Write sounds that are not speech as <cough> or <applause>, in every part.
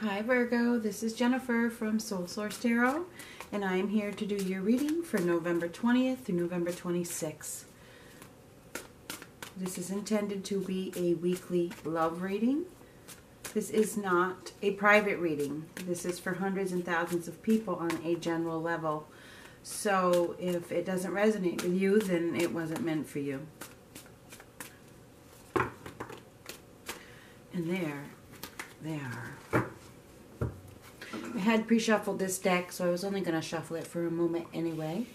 Hi Virgo, this is Jennifer from Soul Source Tarot, and I am here to do your reading for November 20th through November 26th. This is intended to be a weekly love reading. This is not a private reading. This is for hundreds and thousands of people on a general level. So if it doesn't resonate with you, then it wasn't meant for you. And there, they are. I had pre-shuffled this deck, so I was only going to shuffle it for a moment anyway.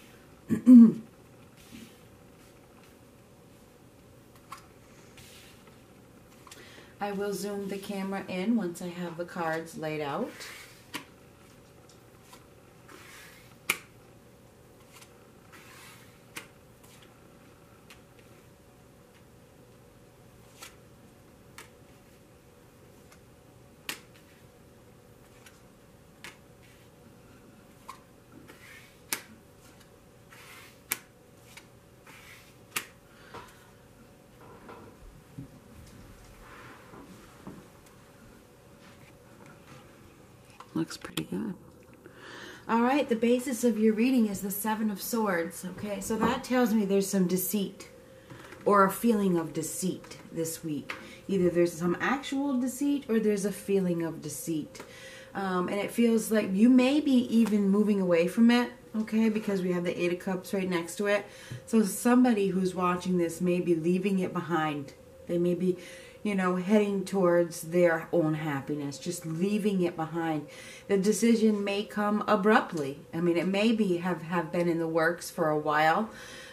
<clears throat> I will zoom the camera in once I have the cards laid out. Looks pretty good. All right, the basis of your reading is the Seven of Swords. Okay, so that tells me there's some deceit or a feeling of deceit this week. Either there's some actual deceit or there's a feeling of deceit. Um, and it feels like you may be even moving away from it, okay, because we have the Eight of Cups right next to it. So somebody who's watching this may be leaving it behind. They may be you know, heading towards their own happiness, just leaving it behind. The decision may come abruptly. I mean, it may be have, have been in the works for a while,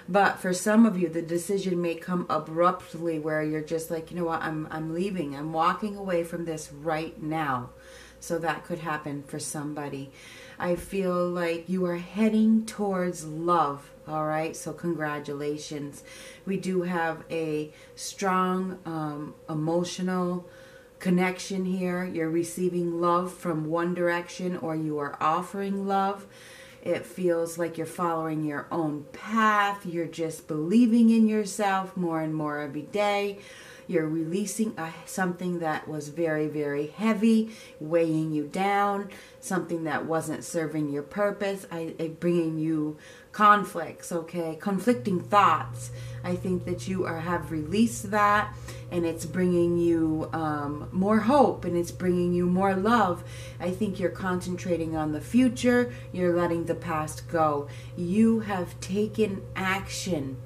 but for some of you, the decision may come abruptly where you're just like, you know what, I'm, I'm leaving. I'm walking away from this right now. So that could happen for somebody. I feel like you are heading towards love. All right, so congratulations. We do have a strong um, emotional connection here. You're receiving love from one direction or you are offering love. It feels like you're following your own path. You're just believing in yourself more and more every day. You're releasing a, something that was very, very heavy, weighing you down, something that wasn't serving your purpose, I, I bringing you conflicts, okay, conflicting thoughts. I think that you are have released that, and it's bringing you um, more hope, and it's bringing you more love. I think you're concentrating on the future. You're letting the past go. You have taken action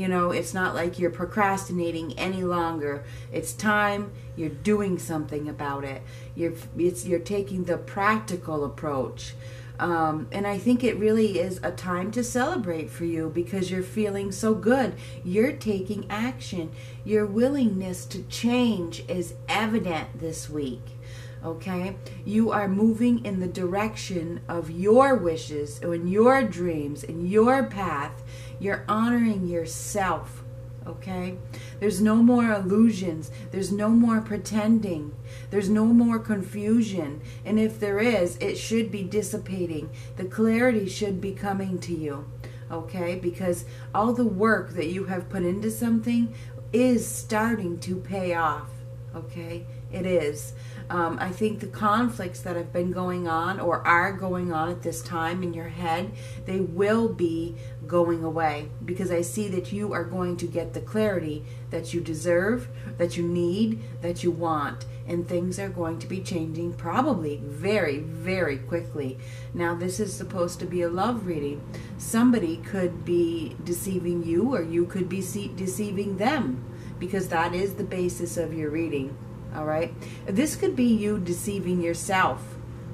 you know, it's not like you're procrastinating any longer. It's time you're doing something about it. You're it's you're taking the practical approach. Um, and I think it really is a time to celebrate for you because you're feeling so good. You're taking action. Your willingness to change is evident this week. Okay? You are moving in the direction of your wishes and your dreams and your path you're honoring yourself, okay? There's no more illusions. There's no more pretending. There's no more confusion. And if there is, it should be dissipating. The clarity should be coming to you, okay? Because all the work that you have put into something is starting to pay off, okay? It is. Um, I think the conflicts that have been going on or are going on at this time in your head, they will be going away because I see that you are going to get the clarity that you deserve, that you need, that you want. And things are going to be changing probably very, very quickly. Now, this is supposed to be a love reading. Somebody could be deceiving you, or you could be deceiving them because that is the basis of your reading. All right. This could be you deceiving yourself.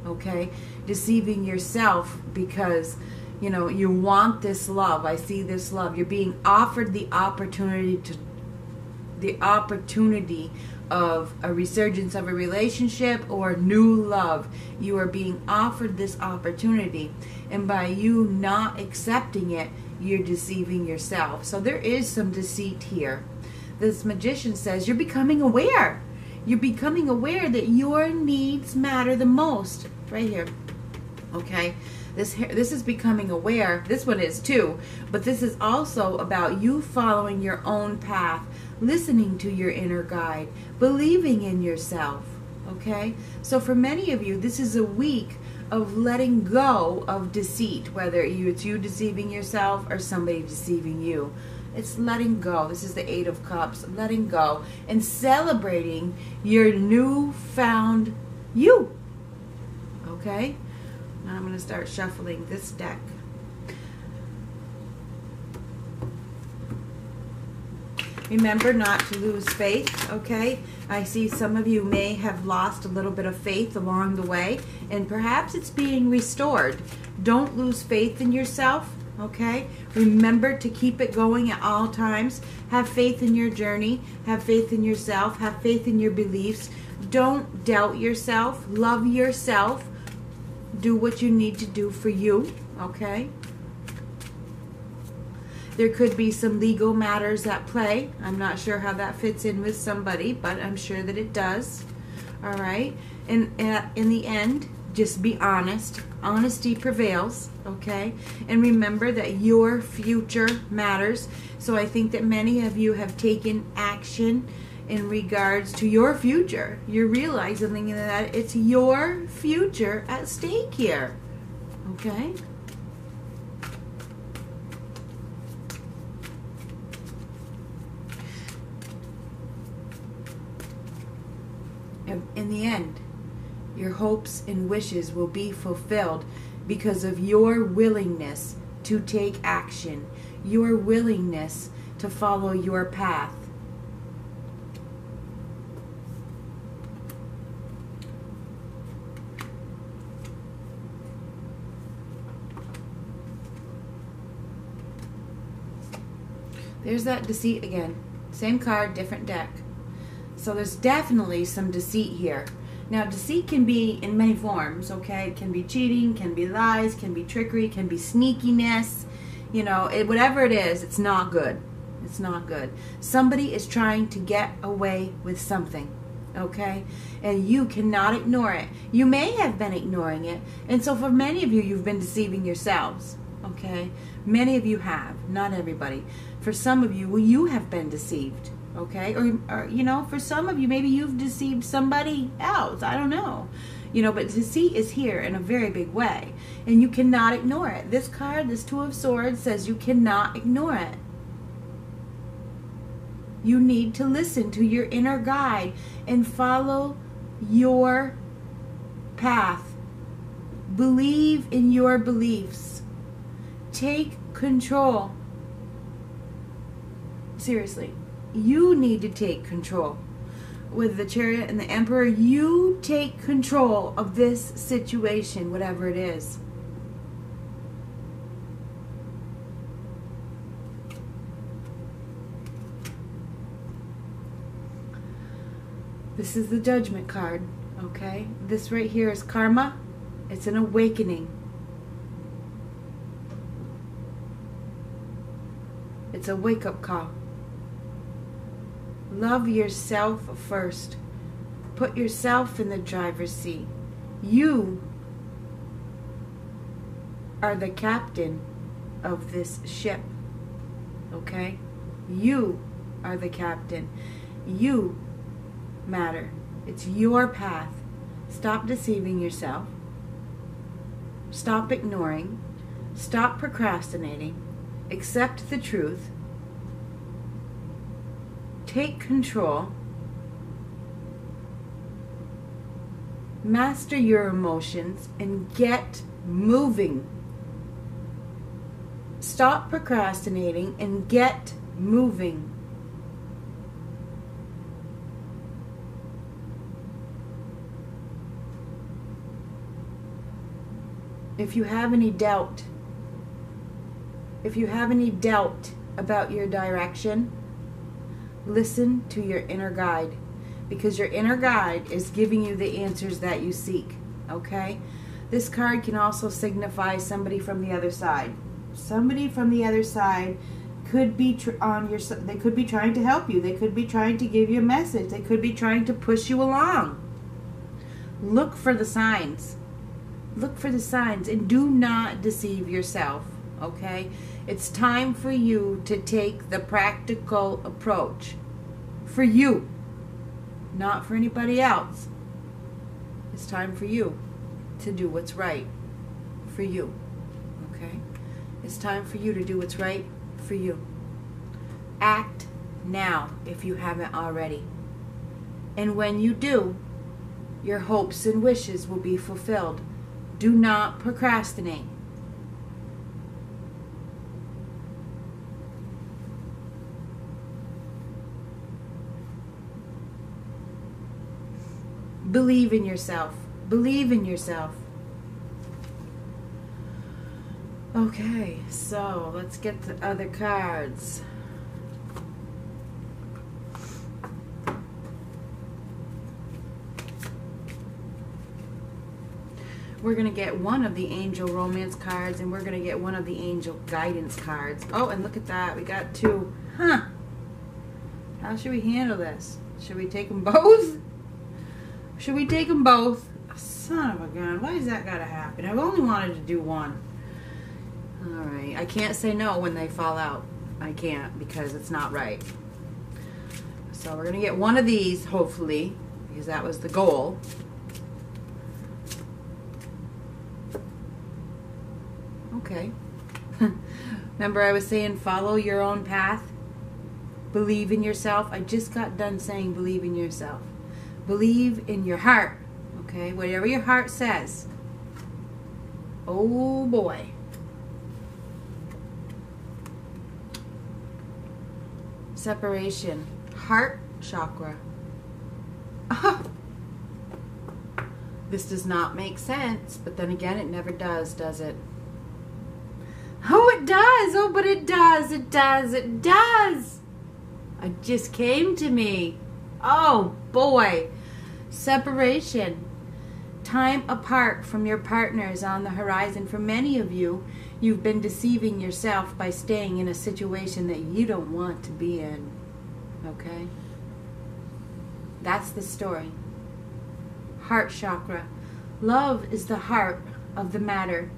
Okay. Deceiving yourself because, you know, you want this love. I see this love. You're being offered the opportunity to, the opportunity of a resurgence of a relationship or new love. You are being offered this opportunity. And by you not accepting it, you're deceiving yourself. So there is some deceit here. This magician says you're becoming aware you're becoming aware that your needs matter the most. Right here. Okay? This this is becoming aware. This one is too, but this is also about you following your own path, listening to your inner guide, believing in yourself. Okay? So for many of you, this is a week of letting go of deceit, whether it's you deceiving yourself or somebody deceiving you. It's letting go. This is the Eight of Cups. Letting go and celebrating your newfound you. Okay? Now I'm going to start shuffling this deck. Remember not to lose faith, okay? I see some of you may have lost a little bit of faith along the way, and perhaps it's being restored. Don't lose faith in yourself, okay? Remember to keep it going at all times. Have faith in your journey, have faith in yourself, have faith in your beliefs. Don't doubt yourself, love yourself. Do what you need to do for you, okay? There could be some legal matters at play. I'm not sure how that fits in with somebody, but I'm sure that it does. All right. And uh, in the end, just be honest. Honesty prevails, okay? And remember that your future matters. So I think that many of you have taken action in regards to your future. You're realizing that it's your future at stake here, okay? in the end, your hopes and wishes will be fulfilled because of your willingness to take action, your willingness to follow your path. There's that deceit again. Same card, different deck. So there's definitely some deceit here. Now, deceit can be in many forms, okay? It can be cheating, can be lies, can be trickery, can be sneakiness. You know, it, whatever it is, it's not good. It's not good. Somebody is trying to get away with something, okay? And you cannot ignore it. You may have been ignoring it. And so for many of you, you've been deceiving yourselves, okay? Many of you have, not everybody. For some of you, well, you have been deceived okay? Or, or you know for some of you maybe you've deceived somebody else i don't know. You know but deceit is here in a very big way and you cannot ignore it. This card this two of swords says you cannot ignore it. You need to listen to your inner guide and follow your path. Believe in your beliefs take control seriously you need to take control. With the chariot and the emperor, you take control of this situation, whatever it is. This is the judgment card, okay? This right here is karma. It's an awakening. It's a wake up call. Love yourself first. Put yourself in the driver's seat. You are the captain of this ship. Okay? You are the captain. You matter. It's your path. Stop deceiving yourself. Stop ignoring. Stop procrastinating. Accept the truth take control, master your emotions, and get moving. Stop procrastinating and get moving. If you have any doubt, if you have any doubt about your direction, listen to your inner guide because your inner guide is giving you the answers that you seek. Okay? This card can also signify somebody from the other side. Somebody from the other side could be on your they could be trying to help you. They could be trying to give you a message. They could be trying to push you along. Look for the signs. Look for the signs and do not deceive yourself, okay? It's time for you to take the practical approach. For you, not for anybody else. It's time for you to do what's right for you. Okay? It's time for you to do what's right for you. Act now if you haven't already. And when you do, your hopes and wishes will be fulfilled. Do not procrastinate. Believe in yourself. Believe in yourself. Okay, so let's get the other cards. We're going to get one of the angel romance cards and we're going to get one of the angel guidance cards. Oh, and look at that. We got two. Huh. How should we handle this? Should we take them <laughs> both? Should we take them both? Son of a gun. Why does that got to happen? I've only wanted to do one. Alright. I can't say no when they fall out. I can't because it's not right. So we're going to get one of these, hopefully, because that was the goal. Okay. <laughs> Remember I was saying follow your own path? Believe in yourself. I just got done saying believe in yourself. Believe in your heart. Okay? Whatever your heart says. Oh boy. Separation. Heart chakra. <laughs> This does not make sense, but then again, it never does, does it? Oh, it does. Oh, but it does. It does. It does. It just came to me. Oh, boy. Separation. Time apart from your partner is on the horizon. For many of you, you've been deceiving yourself by staying in a situation that you don't want to be in. Okay? That's the story. Heart chakra. Love is the heart of the matter.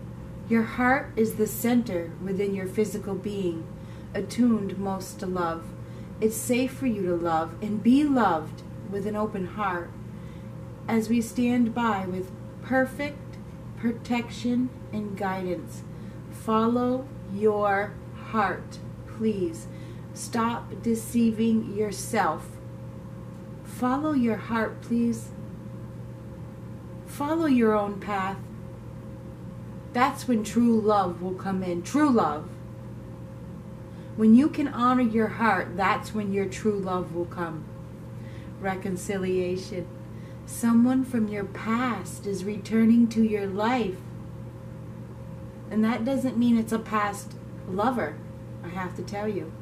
Your heart is the center within your physical being, attuned most to love. It's safe for you to love and be loved with an open heart as we stand by with perfect protection and guidance. Follow your heart, please. Stop deceiving yourself. Follow your heart, please. Follow your own path. That's when true love will come in. True love. When you can honor your heart, that's when your true love will come. Reconciliation. Someone from your past is returning to your life. And that doesn't mean it's a past lover, I have to tell you.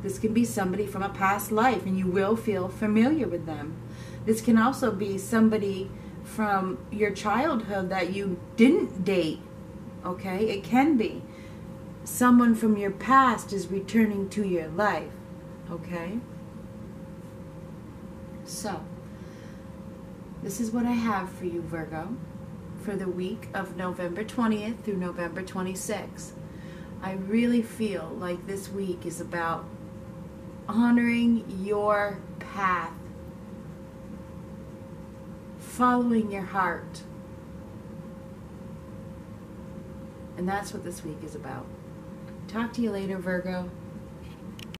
This can be somebody from a past life, and you will feel familiar with them. This can also be somebody from your childhood that you didn't date. Okay? It can be. Someone from your past is returning to your life. Okay? So, this is what I have for you, Virgo, for the week of November 20th through November 26th. I really feel like this week is about honoring your path, following your heart. And that's what this week is about. Talk to you later, Virgo.